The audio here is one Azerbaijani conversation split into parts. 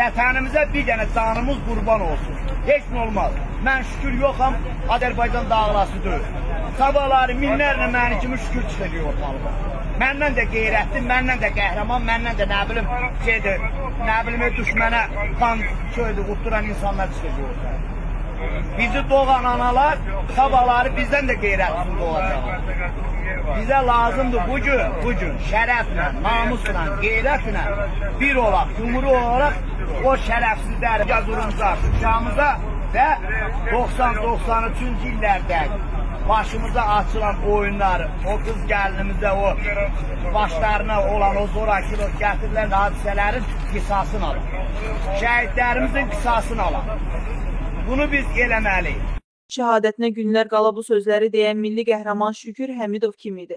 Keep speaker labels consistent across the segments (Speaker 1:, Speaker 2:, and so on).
Speaker 1: vətənimizə bir dənə canımız qurban olsun. Heç nə olmaz. Mən şükür yoxam, Azərbaycan dağlası deyil. Sabahları minlərlə məni kimi şükür çıxacaq ortalığa. Məndən də qeyrətli, məndən də qəhrəman, məndən də nə bilim şeydir, nə bilim düşmənə qan çöydü, qutduran insanlar çıxacaq ortaya. Bizi doğan analar sabahları bizdən də qeyrətli doğacaqlar. Bizə lazımdır bu gün, bu gün şərəflə, namusla, qeyrətlə bir olaq, yumru olaraq o şərəfsizləri yazırımıza, şuşamıza və 90-93-cü illərdə başımıza açılan oyunlar, o qız gəlinimizdə o başlarına olan o zorakılıq gətirilən hadisələrin qisasını alın. Şəhidlərimizin qisasını alın. Bunu biz eləməliyik.
Speaker 2: Şəhadətinə günlər qala bu sözləri deyən milli qəhrəman Şükür Həmidov kim idi?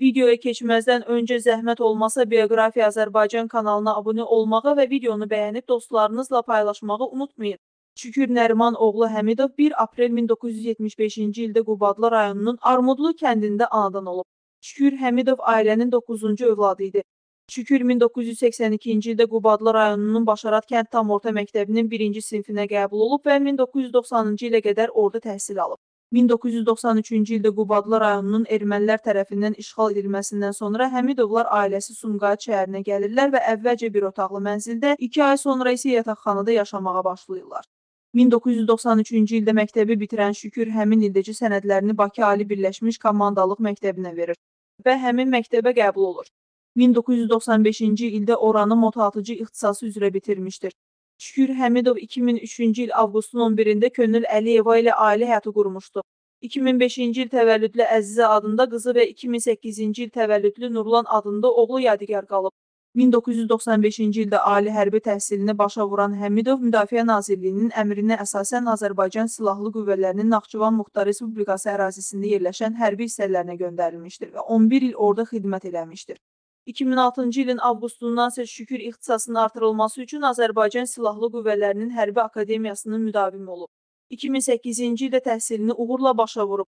Speaker 2: Videoya keçməzdən öncə zəhmət olmasa Bioqrafiya Azərbaycan kanalına abunə olmağı və videonu bəyənib dostlarınızla paylaşmağı unutmayın. Şükür Nəriman oğlu Həmidov 1 aprel 1975-ci ildə Qubadlı rayonunun Armudlu kəndində anadan olub. Şükür Həmidov ailənin 9-cu övladı idi. Şükür 1982-ci ildə Qubadlı rayonunun Başarat kənd tam orta məktəbinin birinci sinfinə qəbul olub və 1990-cı ilə qədər orada təhsil alıb. 1993-cü ildə Qubadlı rayonunun ermənilər tərəfindən işğal edilməsindən sonra Həmidovlar ailəsi Sumqayıt şəhərinə gəlirlər və əvvəlcə bir otaqlı mənzildə, 2 ay sonra isə yataqxanada yaşamağa başlayırlar. 1993-cü ildə məktəbi bitirən Şükür həmin ildəki sənədlərini Bakı Ali Birləşmiş Komandalıq Məktəbinə verir və həmin məktəbə qəbul olur. 1995-ci ildə oranı motatıcı ixtisası üzrə bitirmişdir. Şükür Həmidov 2003-cü il avqustun 11-də Könül Əliyeva ilə ailə həyatı qurmuşdu. 2005-ci il təvəllüdlü Əzizə adında qızı və 2008-ci il təvəllüdlü Nurlan adında oğlu yadigar qalıb. 1995-ci ildə ali hərbi təhsilini başa vuran Həmidov Müdafiə Nazirliyinin əmrinə əsasən Azərbaycan Silahlı Qüvvələrinin Naxçıvan Muxtar Respublikası ərazisində yerləşən hərbi hissələrinə göndərilmişdir və 11 il orada xidmət eləmişdir. 2006-cı ilin avqustundan isə şükür ixtisasının artırılması üçün Azərbaycan Silahlı Qüvvələrinin Hərbi Akademiyasının müdavimi olub. 2008-ci ildə təhsilini uğurla başa vurub.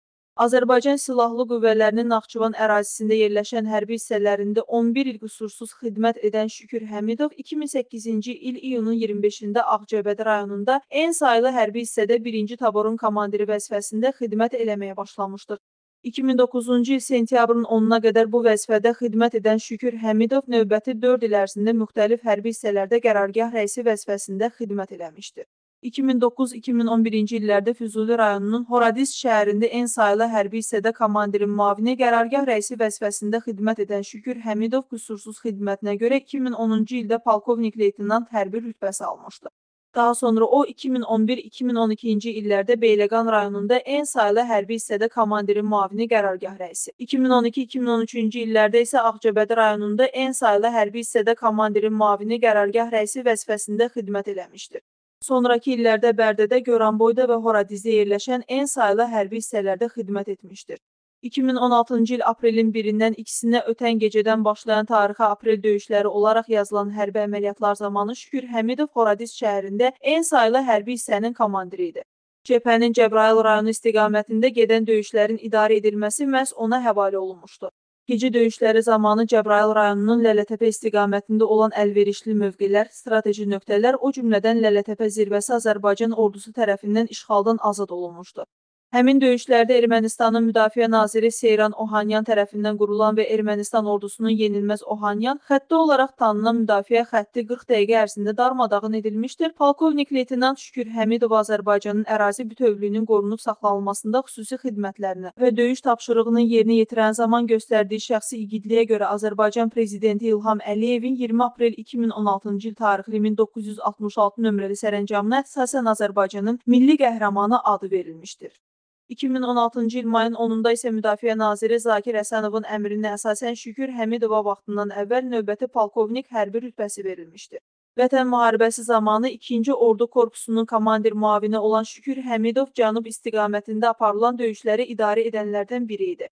Speaker 2: Azərbaycan Silahlı Qüvvələrinin Naxçıvan ərazisində yerləşən hərbi hissələrində 11 il qüsursuz xidmət edən Şükür Həmidov 2008-ci il iyunun 25-də Ağcabədi rayonunda en saylı hərbi hissədə 1-ci taborun komandiri vəzifəsində xidmət eləməyə başlamışdır. 2009-cu il sentyabrın 10-na qədər bu vəzifədə xidmət edən Şükür Həmidov növbəti 4 il ərzində müxtəlif hərbi hissələrdə qərargah rəisi vəzifəsində xidmət eləmişdir. 2009-2011-ci illərdə Füzuli rayonunun Horadiz şəhərində en saylı hərbi hissədə komandirin müavini qərargah rəisi vəzifəsində xidmət edən Şükür Həmidov qüsursuz xidmətinə görə 2010-cu ildə polkovnik leytenant hərbi rütbəsi almışdı. Daha sonra o 2011-2012-ci illərdə Beyləqan rayonunda en saylı hərbi hissədə komandirin müavini qərargah rəisi. 2012-2013-cü illərdə isə Ağcabədi rayonunda en saylı hərbi hissədə komandirin müavini qərargah rəisi vəzifəsində xidmət eləmişdir. Sonrakı illərdə Bərdədə, Goranboyda və Horadizdə yerləşən en saylı hərbi hissələrdə xidmət etmişdir. 2016-cı il aprelin 1-dən 2-sinə ötən gecədən başlayan tarixi aprel döyüşləri olaraq yazılan hərbi əməliyyatlar zamanı Şükür Həmidov Horadiz şəhərində en saylı hərbi hissənin komandiri idi. Cəbhənin Cəbrayıl rayonu istiqamətində gedən döyüşlərin idarə edilməsi məhz ona həvalə olunmuşdu. Gecə döyüşləri zamanı Cəbrayıl rayonunun Lələtəpə istiqamətində olan əlverişli mövqelər, strateji nöqtələr, o cümlədən Lələtəpə zirvəsi Azərbaycan ordusu tərəfindən işğaldan azad olunmuşdu. Həmin döyüşlərdə Ermənistanın Müdafiə naziri Seyran Ohanyan tərəfindən qurulan və Ermənistan ordusunun yenilməz Ohanyan xətti olaraq tanınan müdafiə xətti 40 dəqiqə ərzində darmadağın edilmişdir. Polkovnik leytenant Şükür Həmidov Azərbaycanın ərazi bütövlüyünün qorunub saxlanılmasında xüsusi xidmətlərinə və döyüş tapşırığını yerinə yetirən zaman göstərdiyi şəxsi igidliyə görə Azərbaycan prezidenti İlham Əliyevin 20 aprel 2016-cı il tarixli 1966 nömrəli sərəncamına əsasən Azərbaycanın milli qəhrəmanı adı verilmişdir. 2016-cı il mayın 10-da isə Müdafiə naziri Zakir Həsənovun əmrinə əsasən Şükür Həmidova vaxtından əvvəl növbəti polkovnik hərbi rütbəsi verilmişdi. Vətən müharibəsi zamanı 2-ci Ordu Korpusunun komandir müavini olan Şükür Həmidov cənub istiqamətində aparılan döyüşləri idarə edənlərdən biri idi.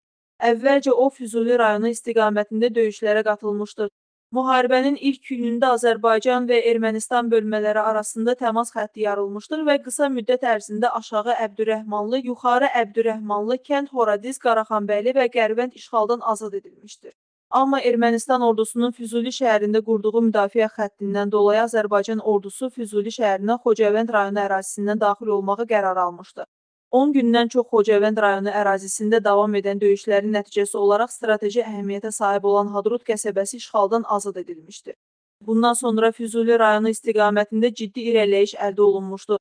Speaker 2: Əvvəlcə o Füzuli rayonu istiqamətində döyüşlərə qatılmışdır. Müharibənin ilk günündə Azərbaycan və Ermənistan bölmələri arasında təmas xətti yarılmışdır və qısa müddət ərzində aşağı Əbdürrəhmanlı, yuxarı Əbdürrəhmanlı, kənd Horadiz, Qaraxanbəyli və Qərvənd işğaldan azad edilmişdir. Amma Ermənistan ordusunun Füzuli şəhərində qurduğu müdafiə xəttindən dolayı Azərbaycan ordusu Füzuli şəhərinə Xocavənd rayonu ərazisindən daxil olmağı qərar almışdı. 10 gündən çox Xocavənd rayonu ərazisində davam edən döyüşlərin nəticəsi olaraq strateji əhəmiyyətə sahib olan Hadrut qəsəbəsi işğaldan azad edilmişdir. Bundan sonra Füzuli rayonu istiqamətində ciddi irəliləyiş əldə olunmuşdu.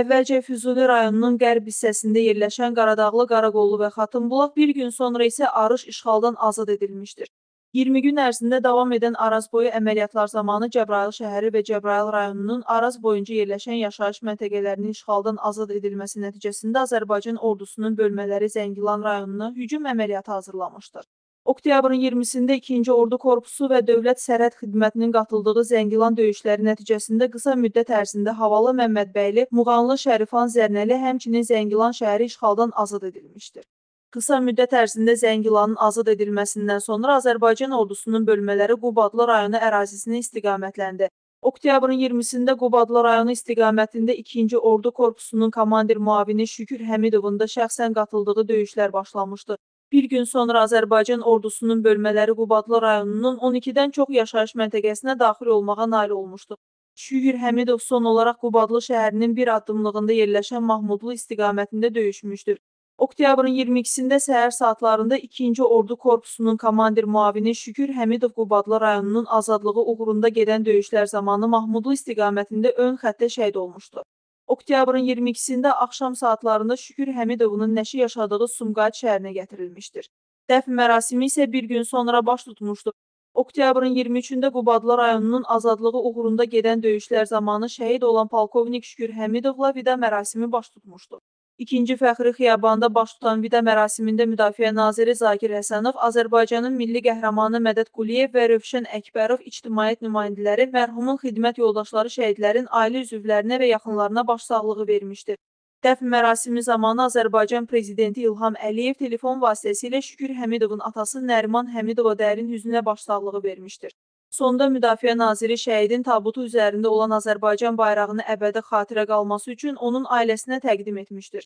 Speaker 2: Əvvəlcə Füzuli rayonunun qərb hissəsində yerləşən Qaradağlı, Qaraqollu və Xatınbulaq bir gün sonra isə Arış işğaldan azad edilmişdir. 20 gün ərzində davam edən Arazboyu əməliyyatlar zamanı Cəbrayıl şəhəri və Cəbrayıl rayonunun Araz boyunca yerləşən yaşayış məntəqələrinin işğaldan azad edilməsi nəticəsində Azərbaycan ordusunun bölmələri Zəngilan rayonuna hücum əməliyyatı hazırlamışdır. Oktyabrın 20-sində 2-ci Ordu Korpusu və Dövlət Sərhəd Xidmətinin qatıldığı Zəngilan döyüşləri nəticəsində qısa müddət ərzində Havalı Məmmədbəyli, Muğanlı Şərifan Zərnəli, həmçinin Zəngilan şəhəri işğaldan azad edilmişdir. Qısa müddət ərzində Zəngilanın azad edilməsindən sonra Azərbaycan ordusunun bölmələri Qubadlı rayonu ərazisinə istiqamətləndi. Oktyabrın 20-sində Qubadlı rayonu istiqamətində 2-ci Ordu Korpusunun komandir müavini Şükür Həmidovun da şəxsən qatıldığı döyüşlər başlamışdı. Bir gün sonra Azərbaycan ordusunun bölmələri Qubadlı rayonunun 12-dən çox yaşayış məntəqəsinə daxil olmağa nail olmuşdu. Şükür Həmidov son olaraq Qubadlı şəhərinin bir addımlığında yerləşən Mahmudlu istiqamətində döyüşmüşdür. Oktyabrın 22-sində səhər saatlarında 2-ci Ordu Korpusunun komandir müavini Şükür Həmidov Qubadlı rayonunun azadlığı uğrunda gedən döyüşlər zamanı Mahmudlu istiqamətində ön xəttə şəhid olmuşdu. Oktyabrın 22-sində axşam saatlarında Şükür Həmidovun nəşi yaşadığı Sumqayıt şəhərinə gətirilmişdir. Dəfn mərasimi isə bir gün sonra baş tutmuşdu. Oktyabrın 23-də Qubadlı rayonunun azadlığı uğrunda gedən döyüşlər zamanı şəhid olan polkovnik Şükür Həmidovla vida mərasimi baş tutmuşdu. İkinci fəxri xiyabanda baş tutan vida mərasimində Müdafiə naziri Zakir Həsənov, Azərbaycanın milli qəhrəmanı Mədəd Quliyev və Rövşən Əkbərov ictimaiyyət nümayəndələri mərhumun xidmət yoldaşları şəhidlərin ailə üzvlərinə və yaxınlarına başsağlığı vermişdir. Dəfn mərasimi zamanı Azərbaycan prezidenti İlham Əliyev telefon vasitəsilə Şükür Həmidovun atası Nəriman Həmidova dərin hüznə başsağlığı vermişdir. Sonda Müdafiə naziri şəhidin tabutu üzərində olan Azərbaycan bayrağını əbədi xatirə qalması üçün onun ailəsinə təqdim etmişdir.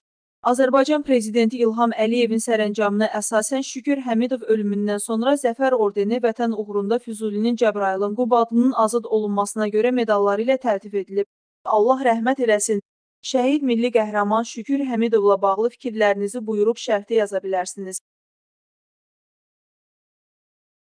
Speaker 2: Azərbaycan prezidenti İlham Əliyevin sərəncamına əsasən Şükür Həmidov ölümündən sonra Zəfər ordeni vətən uğrunda Füzulinin Cəbrailin Qubadlının azad olunmasına görə medalları ilə təltif edilib. Allah rəhmət eləsin. Şəhid milli qəhrəman Şükür Həmidovla bağlı fikirlərinizi buyurub şərhdə yaza bilərsiniz.